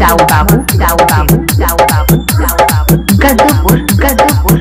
दाऊ बाबू दाऊ बाबू दाऊ बाबू दाऊ बाबू गद्दूपुर गद्दूपुर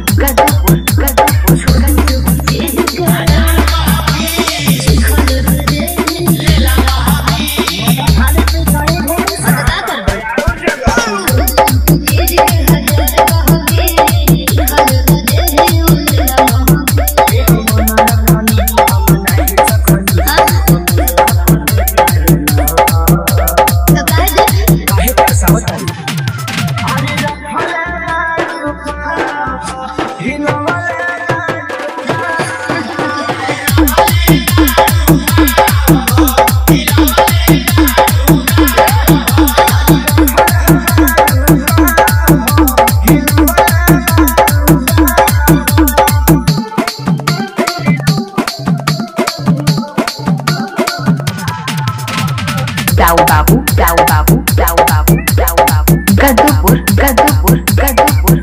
Babu, dau babu, dau babu, dau babu. Gadapur, gadapur, gadapur,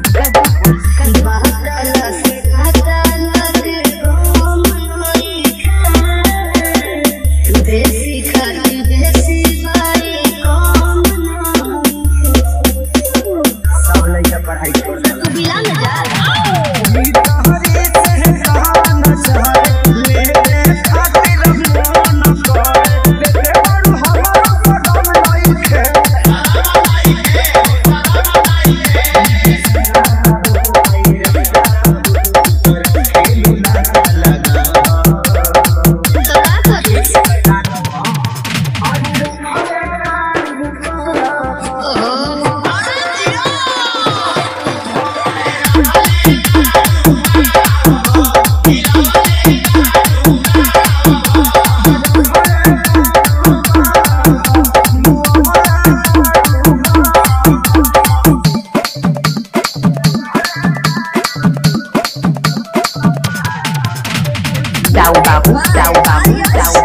Dau